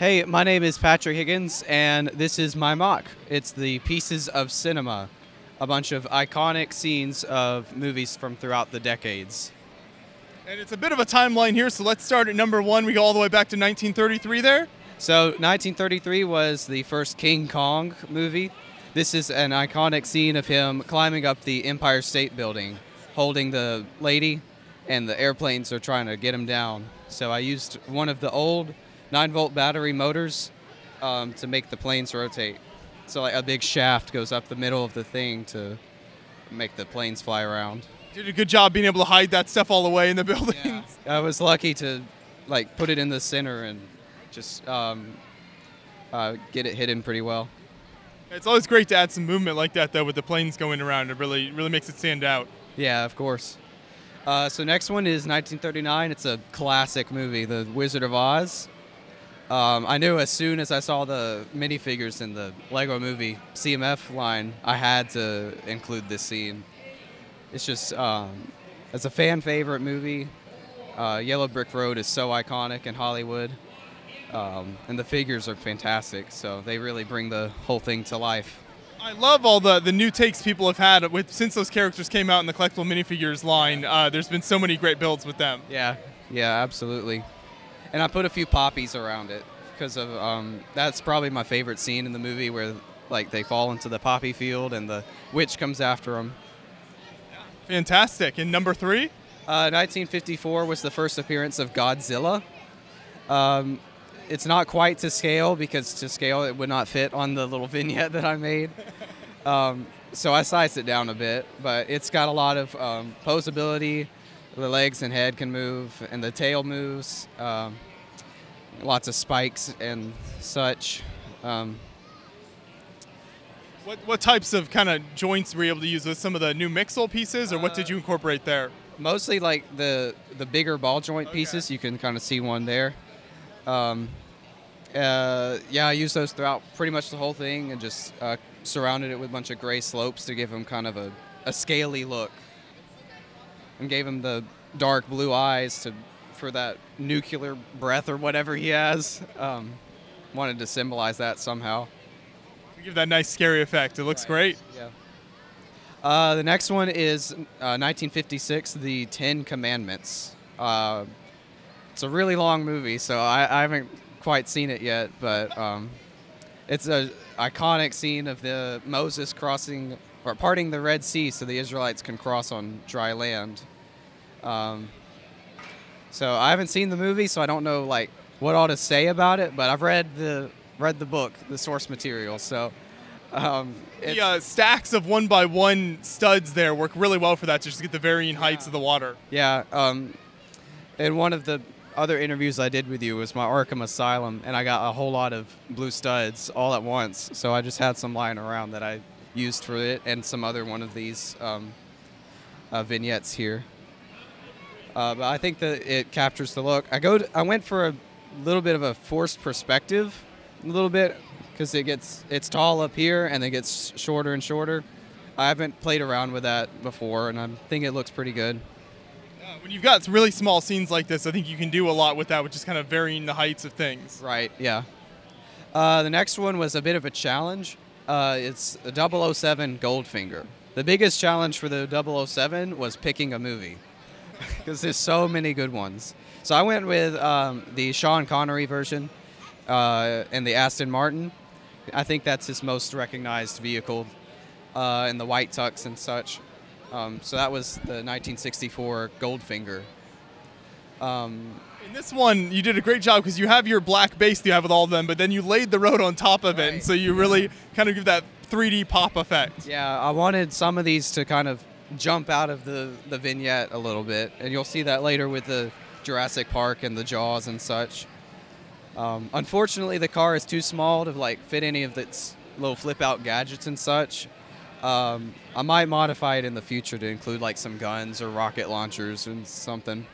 Hey, my name is Patrick Higgins, and this is my MOC. It's the Pieces of Cinema, a bunch of iconic scenes of movies from throughout the decades. And it's a bit of a timeline here, so let's start at number one. We go all the way back to 1933 there. So, 1933 was the first King Kong movie. This is an iconic scene of him climbing up the Empire State Building, holding the lady, and the airplanes are trying to get him down. So, I used one of the old 9 volt battery motors um, to make the planes rotate. So, like a big shaft goes up the middle of the thing to make the planes fly around. Did a good job being able to hide that stuff all the way in the building. Yeah. I was lucky to like put it in the center and just um, uh, get it hidden pretty well. It's always great to add some movement like that, though, with the planes going around. It really, really makes it stand out. Yeah, of course. Uh, so next one is 1939. It's a classic movie, The Wizard of Oz. Um, I knew as soon as I saw the minifigures in the Lego Movie CMF line, I had to include this scene. It's just, um, it's a fan favorite movie. Uh, Yellow Brick Road is so iconic in Hollywood, um, and the figures are fantastic. So they really bring the whole thing to life. I love all the, the new takes people have had with since those characters came out in the collectible minifigures line. Uh, there's been so many great builds with them. Yeah, yeah, absolutely. And I put a few poppies around it because of um, that's probably my favorite scene in the movie where like they fall into the poppy field and the witch comes after them. Fantastic. And number three? Uh, 1954 was the first appearance of Godzilla. Um, it's not quite to scale because to scale it would not fit on the little vignette that I made. Um, so I sized it down a bit, but it's got a lot of um, posability. The legs and head can move, and the tail moves. Um, lots of spikes and such. Um, what, what types of kind of joints were you able to use with some of the new Mixel pieces, or what did you incorporate there? Mostly like the the bigger ball joint Okay. pieces. You can kind of see one there. Um, uh, yeah, I used those throughout pretty much the whole thing, and just uh, surrounded it with a bunch of gray slopes to give him kind of a, a scaly look, and gave him the dark blue eyes to for that nuclear breath or whatever he has. Um, wanted to symbolize that somehow. Give that nice scary effect. It looks great. Yeah. Uh, the next one is uh, 1956, The Ten Commandments. Uh, it's a really long movie, so I, I haven't quite seen it yet, but um, it's a iconic scene of the Moses crossing or parting the Red Sea so the Israelites can cross on dry land. Um, so I haven't seen the movie, so I don't know like what all to say about it, but I've read the read the book, the source material, so. Um, it- The uh, stacks of one by one studs there work really well for that, to just get the varying heights of the water. Yeah. Um, in one of the other interviews I did with you was my Arkham Asylum, and I got a whole lot of blue studs all at once. So I just had some lying around that I used for it, and some other one of these um, uh, vignettes here. Uh, but I think that it captures the look. I go. To, I went for a little bit of a forced perspective, a little bit, because it gets it's tall up here and it gets shorter and shorter. I haven't played around with that before, and I think it looks pretty good. Uh, when you've got really small scenes like this, I think you can do a lot with that, which is kind of varying the heights of things. Right, yeah. Uh, the next one was a bit of a challenge. Uh, it's a 007 Goldfinger. The biggest challenge for the 007 was picking a movie because there's so many good ones. So I went with um, the Sean Connery version uh, and the Aston Martin. I think that's his most recognized vehicle, uh, and the white tux and such. Um, so that was the 1964 Goldfinger. Um, In this one, you did a great job because you have your black base that you have with all of them, but then you laid the road on top of it, and so you really kind of give that 3D pop effect. Yeah, I wanted some of these to kind of jump out of the, the vignette a little bit, and you'll see that later with the Jurassic Park and the Jaws and such. Um, unfortunately, the car is too small to like fit any of its little flip out gadgets and such. Um, I might modify it in the future to include like some guns or rocket launchers and something.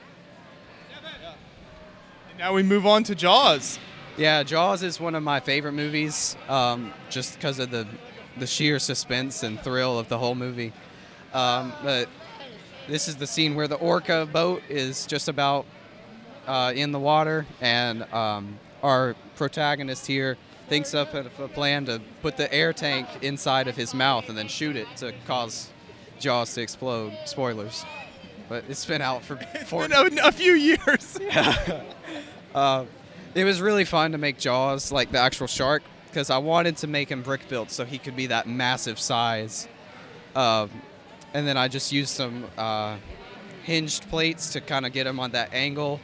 And now we move on to Jaws. Yeah, Jaws is one of my favorite movies, um, just because of the the sheer suspense and thrill of the whole movie. Um, but this is the scene where the orca boat is just about uh, in the water, and um, our protagonist here thinks up of a plan to put the air tank inside of his mouth and then shoot it to cause Jaws to explode. Spoilers. But it's been out for four. Been a, a few years. Uh, it was really fun to make Jaws like the actual shark because I wanted to make him brick built so he could be that massive size. Um, and then I just used some uh, hinged plates to kind of get them on that angle.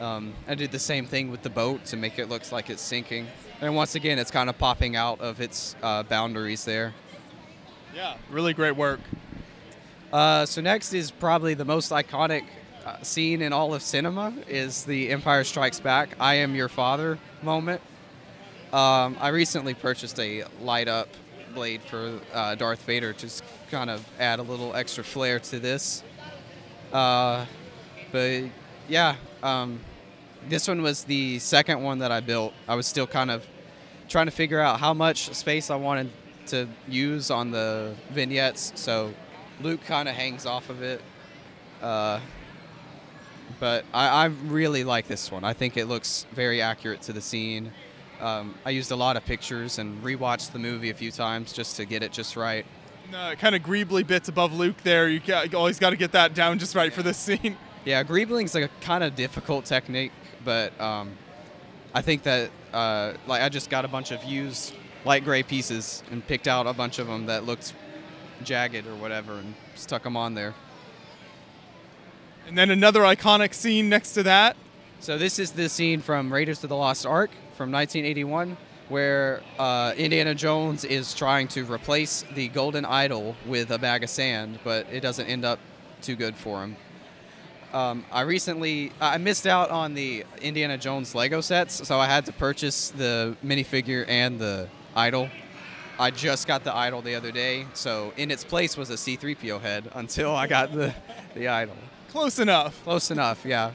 Um, I did the same thing with the boat to make it look like it's sinking. And once again, it's kind of popping out of its uh, boundaries there. yeah, really great work. Uh, so next is probably the most iconic uh, scene in all of cinema is the Empire Strikes Back "I am your father" moment. Um, I recently purchased a light up blade for uh, Darth Vader to just kind of add a little extra flair to this. Uh, but yeah, um, this one was the second one that I built. I was still kind of trying to figure out how much space I wanted to use on the vignettes, so Luke kind of hangs off of it. Uh, but I, I really like this one. I think it looks very accurate to the scene. Um, I used a lot of pictures and rewatched the movie a few times just to get it just right. Uh, kind of greebly bits above Luke there. You, got, you always got to get that down just right for this scene. Yeah, greebling's like a kind of difficult technique, but um, I think that uh, like I just got a bunch of used light gray pieces and picked out a bunch of them that looked jagged or whatever and stuck them on there. And then another iconic scene next to that. So this is the scene from Raiders of the Lost Ark from 1981, where uh, Indiana Jones is trying to replace the golden idol with a bag of sand, but it doesn't end up too good for him. Um, I recently I missed out on the Indiana Jones Lego sets, so I had to purchase the minifigure and the idol. I just got the idol the other day, so in its place was a C-3PO head until I got the the idol. Close enough. Close enough, yeah.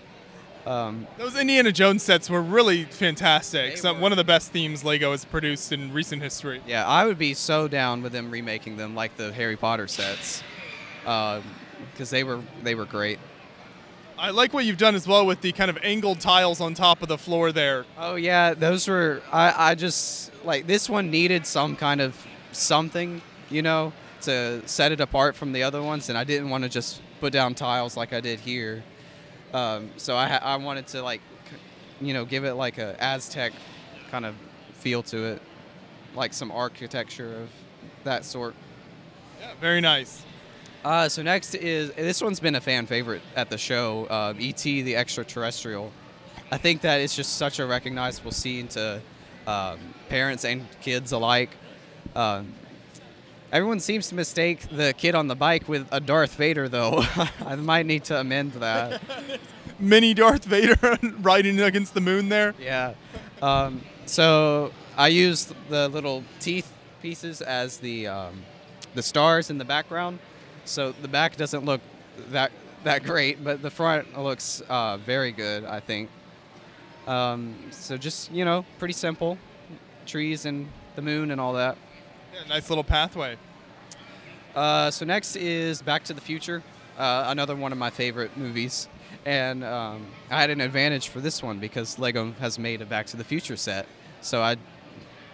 Um, Those Indiana Jones sets were really fantastic. Some, were. one of the best themes Lego has produced in recent history. Yeah, I would be so down with them remaking them like the Harry Potter sets, because they were they were great. I like what you've done as well with the kind of angled tiles on top of the floor there. Oh yeah, those were I I just like this one needed some kind of something, you know, to set it apart from the other ones, and I didn't want to just put down tiles like I did here. Um, so I I wanted to like, you know, give it like a Aztec kind of feel to it, like some architecture of that sort. Yeah, very nice. Uh, so next is this one's been a fan favorite at the show, uh, E.T. the Extraterrestrial. I think that it's just such a recognizable scene to um, parents and kids alike. Um, everyone seems to mistake the kid on the bike with a Darth Vader, though. I might need to amend that. Mini Darth Vader riding against the moon there. Yeah. Um, so I used the little teeth pieces as the um, the stars in the background. So the back doesn't look that that great, but the front looks uh, very good, I think. Um, so just you know, pretty simple, trees and the moon and all that. Yeah, nice little pathway. Uh, so next is Back to the Future, uh, another one of my favorite movies, and um, I had an advantage for this one because Lego has made a Back to the Future set. So I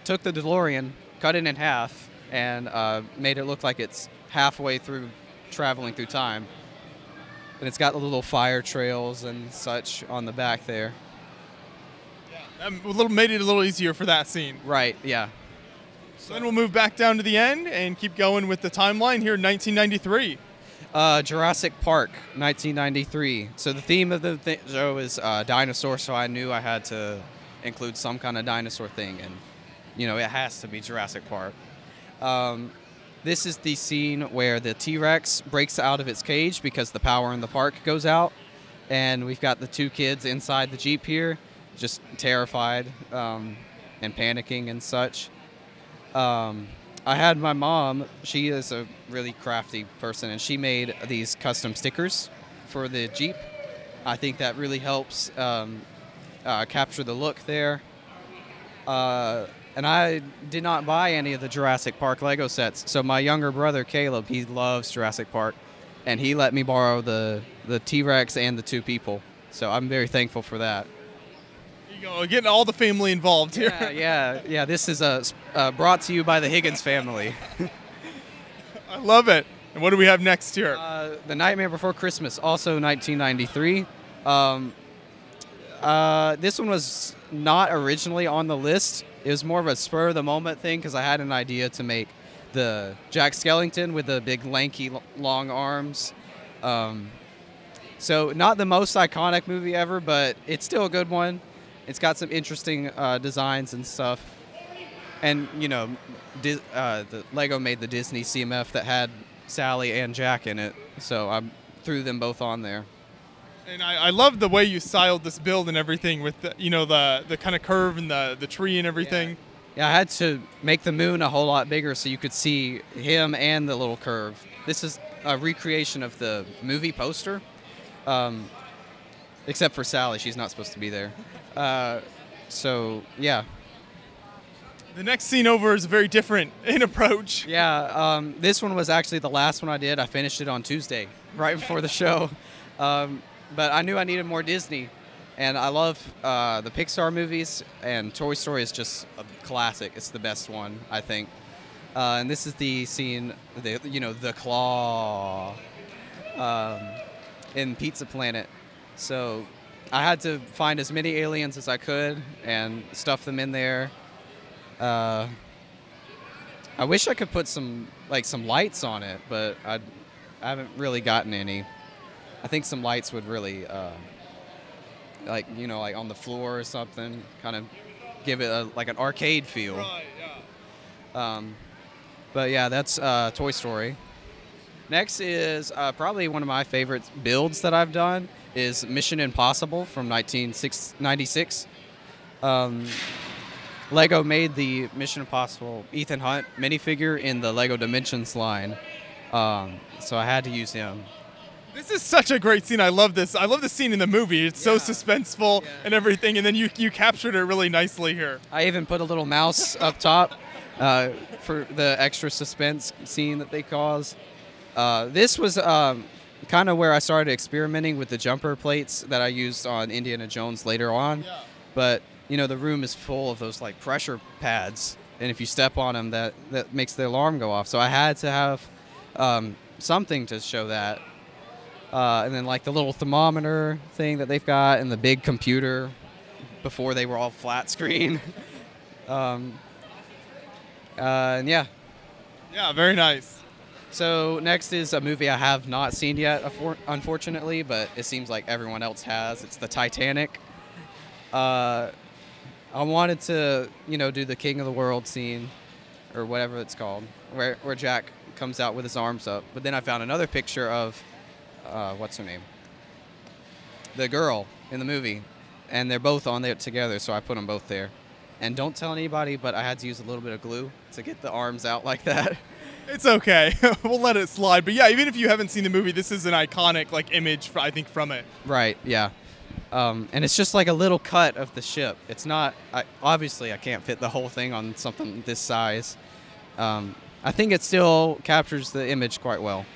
took the DeLorean, cut it in half, and uh, made it look like it's halfway through traveling through time. And it's got the little fire trails and such on the back there. Um, a little made it a little easier for that scene. Right, yeah. So then we'll move back down to the end and keep going with the timeline here in 1993. Uh, Jurassic Park, 1993. So the theme of the th- show is uh, dinosaurs, so I knew I had to include some kind of dinosaur thing, and you know it has to be Jurassic Park. Um, this is the scene where the T-Rex breaks out of its cage because the power in the park goes out, and we've got the two kids inside the jeep here, just terrified um, and panicking and such. Um, I had my mom. She is a really crafty person, and she made these custom stickers for the Jeep. I think that really helps um, uh, capture the look there. Uh, and I did not buy any of the Jurassic Park Lego sets. So my younger brother Caleb, he loves Jurassic Park, and he let me borrow the the T Rex and the two people. So I'm very thankful for that. You go. Getting all the family involved here. Yeah, yeah, yeah. This is uh, uh, brought to you by the Higgins family. I love it. And what do we have next here? Uh, the Nightmare Before Christmas, also 1993. Um, uh, this one was not originally on the list. It was more of a spur of the moment thing because I had an idea to make the Jack Skellington with the big lanky long arms. Um, so not the most iconic movie ever, but it's still a good one. It's got some interesting uh, designs and stuff. And you know, Di- uh, the Lego made the Disney CMF that had Sally and Jack in it, so I threw them both on there. And I, I love the way you styled this build and everything with the, you know the the kind of curve and the the tree and everything. Yeah, I had to make the moon a whole lot bigger so you could see him and the little curve. This is a recreation of the movie poster, um, except for Sally. She's not supposed to be there. Uh, so yeah, The next scene over is very different in approach. yeah. Um, this one was actually the last one I did. I finished it on Tuesday, right before the show. Um, but I knew I needed more Disney, and I love uh, the Pixar movies. And Toy Story is just a classic. It's the best one, I think. Uh, and this is the scene, the you know, the claw um, in Pizza Planet. So I had to find as many aliens as I could and stuff them in there. Uh, I wish I could put some like some lights on it, but I, I haven't really gotten any. I think some lights would really, uh, like you know, like on the floor or something, kind of give it a, like an arcade feel. Right. Yeah. Um, but yeah, that's uh, Toy Story. Next is uh, probably one of my favorite builds that I've done is Mission Impossible from 1996. Um, Lego made the Mission Impossible Ethan Hunt minifigure in the Lego Dimensions line, um, so I had to use him. This is such a great scene. I love this. I love the scene in the movie. It's so suspenseful Yeah. and everything, and then you you captured it really nicely here. I even put a little mouse up top uh, for the extra suspense scene that they cause. Uh, this was um, kind of where I started experimenting with the jumper plates that I used on Indiana Jones later on. Yeah. But you know, the room is full of those like pressure pads, and if you step on them, that that makes the alarm go off. So I had to have um, something to show that. Uh, and then like the little thermometer thing that they've got, and the big computer before they were all flat screen. um, uh, and yeah. Yeah, very nice. So next is a movie I have not seen yet, unfortunately, but it seems like everyone else has. It's the Titanic. Uh, I wanted to, you know, do the King of the World scene, or whatever it's called, where where Jack comes out with his arms up. But then I found another picture of, uh, what's her name? The girl in the movie, and they're both on there together, so I put them both there. And don't tell anybody, but I had to use a little bit of glue to get the arms out like that. It's okay. we'll let it slide. But yeah, even if you haven't seen the movie, this is an iconic like image I think from it. Right. Yeah. Um, and it's just like a little cut of the ship. It's not. I, obviously, I can't fit the whole thing on something this size. Um, I think it still captures the image quite well.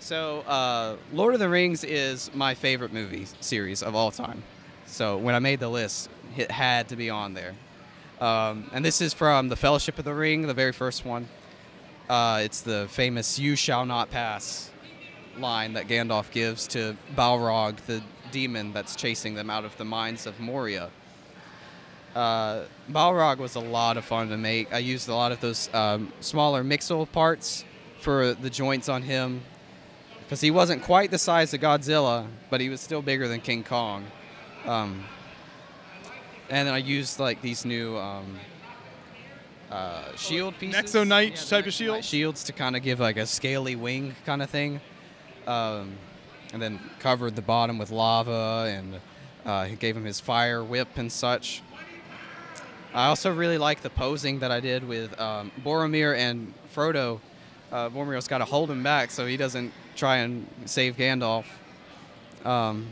So, uh, Lord of the Rings is my favorite movie series of all time. So, when I made the list, it had to be on there. Um, and this is from the Fellowship of the Ring, the very first one. Uh, it's the famous "You shall not pass" line that Gandalf gives to Balrog, the demon that's chasing them out of the mines of Moria. Uh, Balrog was a lot of fun to make. I used a lot of those um, smaller mixel parts for the joints on him because he wasn't quite the size of Godzilla, but he was still bigger than King Kong. Um, and then I used like these new um, uh, shield pieces, Nexo Knight the type of shield? Shields to kind of give like a scaly wing kind of thing, um, and then covered the bottom with lava and uh, he gave him his fire whip and such. I also really like the posing that I did with um, Boromir and Frodo. Uh, Boromir's got to hold him back so he doesn't try and save Gandalf. Um,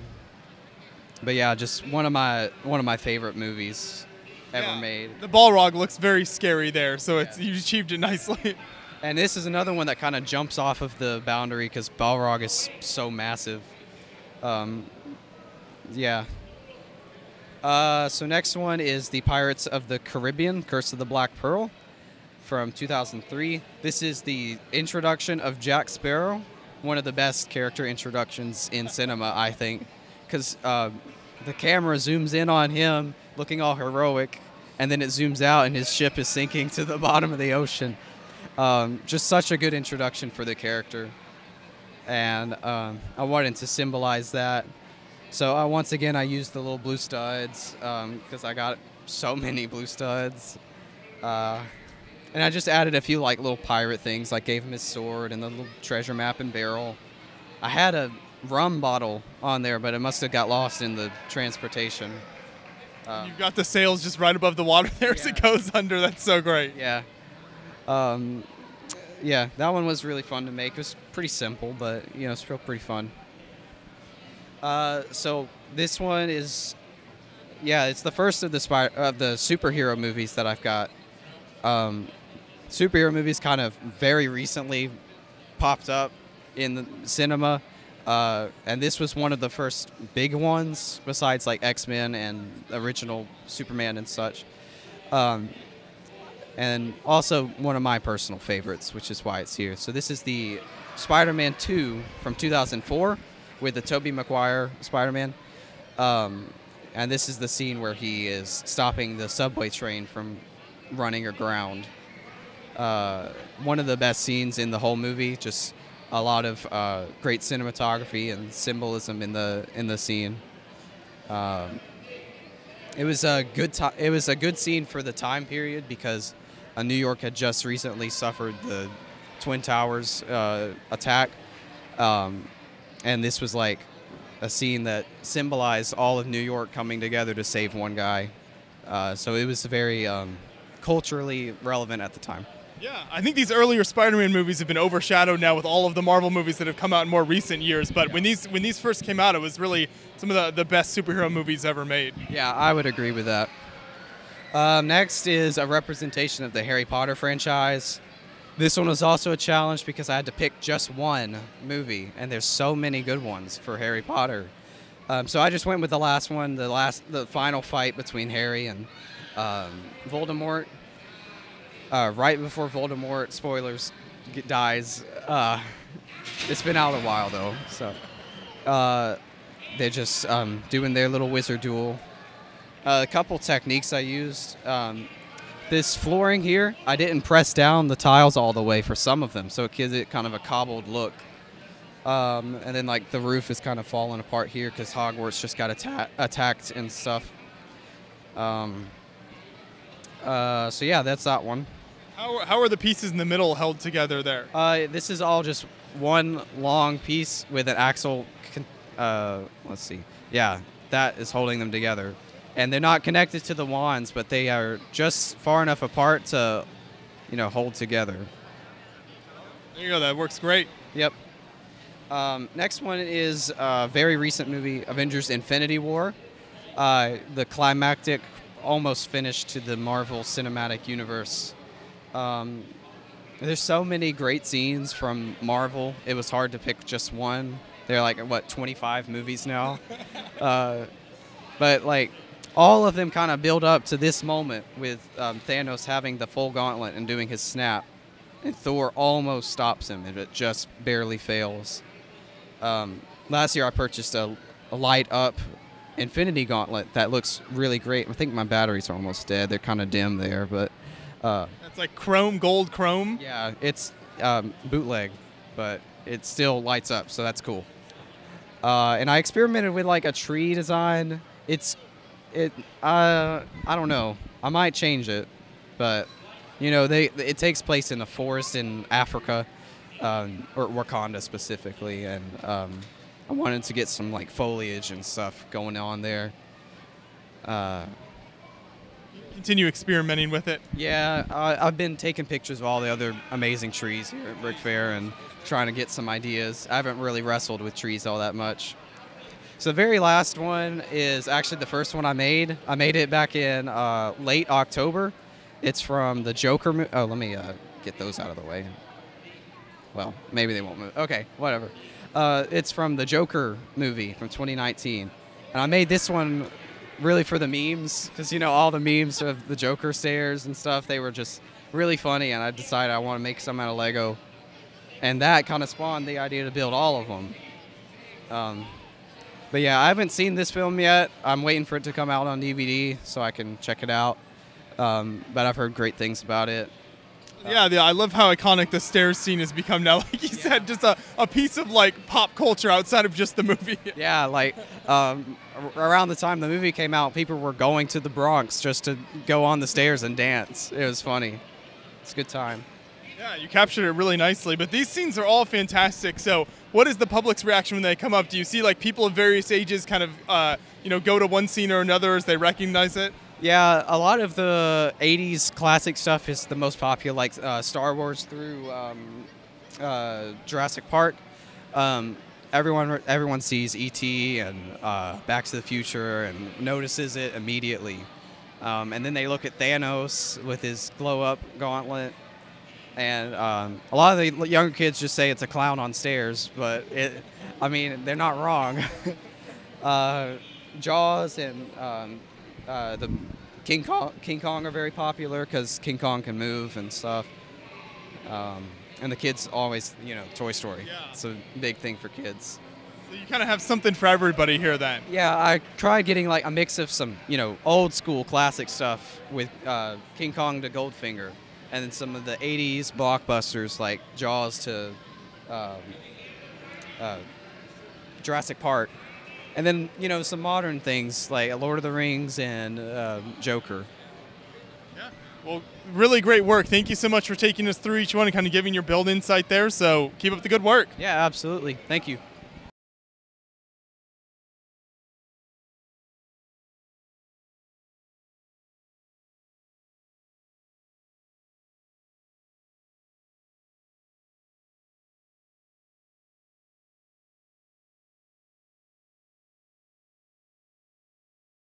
but yeah, just one of my one of my favorite movies ever Yeah. made. The Balrog looks very scary there, so it's you achieved it nicely. And this is another one that kind of jumps off of the boundary because Balrog is so massive. Um, yeah. Uh, so next one is the Pirates of the Caribbean: Curse of the Black Pearl from 2003. This is the introduction of Jack Sparrow, one of the best character introductions in cinema, I think, because uh, the camera zooms in on him looking all heroic, and then it zooms out and his ship is sinking to the bottom of the ocean. Um, just such a good introduction for the character, and um, I wanted to symbolize that. So uh, once again, I used the little blue studs because I got so many blue studs. Uh, and I just added a few like little pirate things, like gave him his sword and the little treasure map and barrel. I had a rum bottle on there, but it must have got lost in the transportation. Um, You've got the sails just right above the water there as it goes under. That's so great. yeah. Um, yeah, that one was really fun to make. It was pretty simple, but you know, it's still pretty fun. Uh, so this one is, yeah, it's the first of the spy- of the superhero movies that I've got. Um, superhero movies kind of very recently popped up in the cinema, uh, and this was one of the first big ones besides like X Men and original Superman and such. Um, and also one of my personal favorites, which is why it's here. So this is the Spider-Man 2 from 2004 with the Tobey Maguire Spider-Man. Um, and this is the scene where he is stopping the subway train from running aground. Uh, one of the best scenes in the whole movie. Just a lot of uh, great cinematography and symbolism in the in the scene. Um, it was a good time. It was a good scene for the time period because uh, New York had just recently suffered the Twin Towers uh, attack, um, and this was like a scene that symbolized all of New York coming together to save one guy. Uh, so it was very um, culturally relevant at the time. Yeah, I think these earlier Spider-Man movies have been overshadowed now with all of the Marvel movies that have come out in more recent years. But when these when these first came out, it was really some of the, the best superhero movies ever made. Yeah, I would agree with that. Um, next is a representation of the Harry Potter franchise. This one was also a challenge because I had to pick just one movie, and there's so many good ones for Harry Potter. Um, so I just went with the last one, the last, the final fight between Harry and um, Voldemort. Uh, right before Voldemort, spoilers, get, dies. Uh, it's been out a while though, so uh, they're just um, doing their little wizard duel. a couple techniques I used. Um, this flooring here, I didn't press down the tiles all the way for some of them, so it gives it kind of a cobbled look. Um, and then like the roof is kind of falling apart here because Hogwarts just got atta- attacked and stuff. Um, uh, so yeah, that's that one. How, how are the pieces in the middle held together there? Uh, this is all just one long piece with an axle. Uh, let's see. Yeah, that is holding them together, and they're not connected to the wands, but they are just far enough apart to, you know, hold together. There you go. That works great. Yep. Um, next one is a very recent movie, Avengers: Infinity War. Uh, the climactic, almost finish to the Marvel Cinematic Universe. Um, there's so many great scenes from Marvel. It was hard to pick just one. They're like what 25 movies now, uh, but like all of them kind of build up to this moment with um, Thanos having the full gauntlet and doing his snap, and Thor almost stops him, and it just barely fails. Um, last year, I purchased a, a light up Infinity Gauntlet that looks really great. I think my batteries are almost dead. They're kind of dim there, but uh, That's like chrome, gold chrome. yeah, it's um, bootleg, but it still lights up, so that's cool. Uh, and I experimented with like a tree design. It's it uh, I don't know. I might change it, but you know they it takes place in a forest in Africa, um, or Wakanda specifically, and um, I wanted to get some like foliage and stuff going on there. Uh, Continue experimenting with it. yeah, I've been taking pictures of all the other amazing trees here at BrickFair and trying to get some ideas. I haven't really wrestled with trees all that much. So the very last one is actually the first one I made. I made it back in uh, late October. It's from the Joker. Mo- oh, let me uh, get those out of the way. Well, maybe they won't move. Okay, whatever. Uh, it's from the Joker movie from 2019, and I made this one really for the memes, because you know all the memes of the Joker stairs and stuff. They were just really funny, and I decided I want to make some out of Lego, and that kind of spawned the idea to build all of them. Um, but yeah, I haven't seen this film yet. I'm waiting for it to come out on DVD so I can check it out. Um, but I've heard great things about it. Yeah, the, I love how iconic the stairs scene has become now. Like you said, just a, a piece of like pop culture outside of just the movie. Yeah, like um, around the time the movie came out, people were going to the Bronx just to go on the stairs and dance. It was funny. It's a good time. Yeah, you captured it really nicely. But these scenes are all fantastic. So, what is the public's reaction when they come up? Do you see like people of various ages kind of, uh, you know, go to one scene or another as they recognize it? Yeah, a lot of the 80s classic stuff is the most popular, like uh, Star Wars through um, uh, Jurassic Park. Um, everyone, everyone sees ET and uh, Back to the Future and notices it immediately. Um, and then they look at Thanos with his glow up gauntlet. And um, a lot of the younger kids just say it's a clown on stairs, but it, I mean, they're not wrong. uh, Jaws and um, uh, the King Kong, King Kong are very popular because King Kong can move and stuff. Um, and the kids always, you know, Toy Story. Yeah. It's a big thing for kids. So you kind of have something for everybody here then. Yeah, I tried getting like a mix of some, you know, old school classic stuff with uh, King Kong to Goldfinger, and then some of the '80s blockbusters like Jaws to um, uh, Jurassic Park, and then you know some modern things like Lord of the Rings and uh, Joker. Yeah. Well, really great work. Thank you so much for taking us through each one and kind of giving your build insight there. So keep up the good work. Yeah, absolutely. Thank you.